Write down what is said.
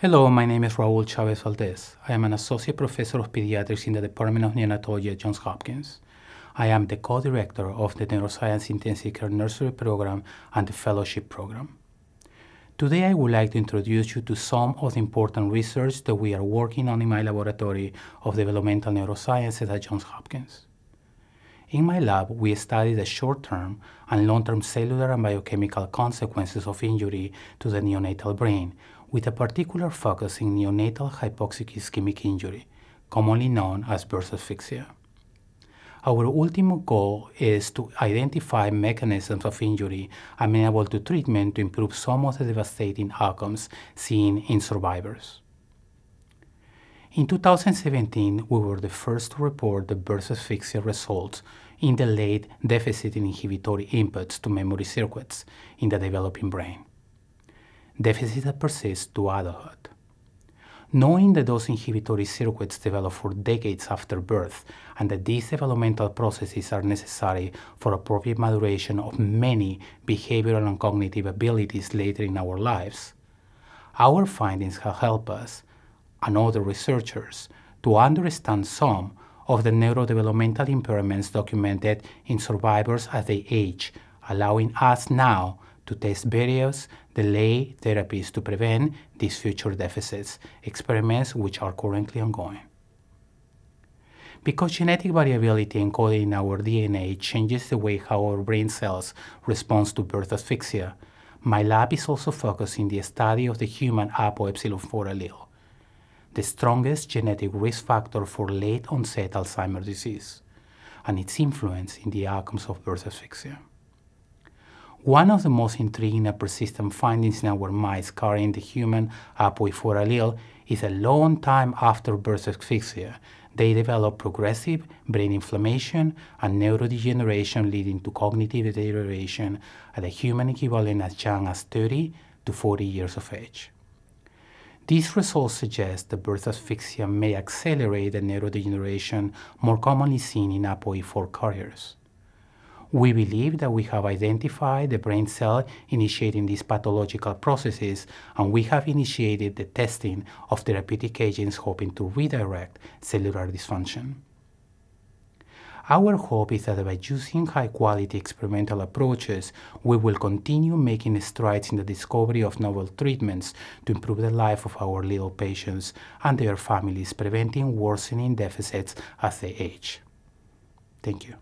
Hello, my name is Raul Chavez Valdez. I am an associate professor of pediatrics in the Department of Neonatology at Johns Hopkins. I am the co-director of the Neuroscience Intensive Care Nursery Program and the Fellowship Program. Today I would like to introduce you to some of the important research that we are working on in my laboratory of developmental neurosciences at Johns Hopkins. In my lab, we study the short-term and long-term cellular and biochemical consequences of injury to the neonatal brain, with a particular focus in neonatal hypoxic ischemic injury, commonly known as birth asphyxia. Our ultimate goal is to identify mechanisms of injury amenable to treatment to improve some of the devastating outcomes seen in survivors. In 2017, we were the first to report the birth asphyxia results in delayed deficit in inhibitory inputs to memory circuits in the developing brain. Deficit that persists to adulthood. Knowing that those inhibitory circuits develop for decades after birth and that these developmental processes are necessary for appropriate maturation of many behavioral and cognitive abilities later in our lives, our findings have helped us and other researchers to understand some of the neurodevelopmental impairments documented in survivors as they age, allowing us now to test various delay therapies to prevent these future deficits, experiments which are currently ongoing. Because genetic variability encoded in our DNA changes the way how our brain cells respond to birth asphyxia, my lab is also focused in the study of the human ApoE4 allele, the strongest genetic risk factor for late onset Alzheimer's disease, and its influence in the outcomes of birth asphyxia. One of the most intriguing and persistent findings in our mice carrying the human ApoE4 allele is a long time after birth asphyxia, they develop progressive brain inflammation and neurodegeneration leading to cognitive deterioration at a human equivalent as young as 30 to 40 years of age. These results suggest that birth asphyxia may accelerate the neurodegeneration more commonly seen in ApoE4 carriers. We believe that we have identified the brain cell initiating these pathological processes, and we have initiated the testing of therapeutic agents hoping to redirect cellular dysfunction. Our hope is that by using high-quality experimental approaches, we will continue making strides in the discovery of novel treatments to improve the life of our little patients and their families, preventing worsening deficits as they age. Thank you.